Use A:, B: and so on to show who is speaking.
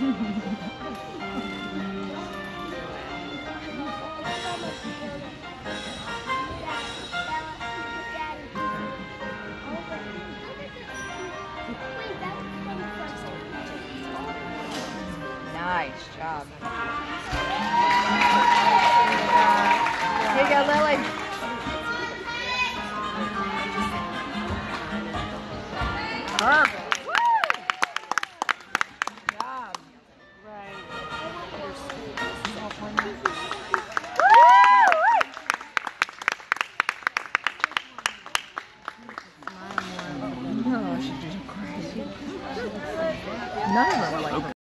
A: nice
B: job. Here you go, Lily. Perfect. None of them are like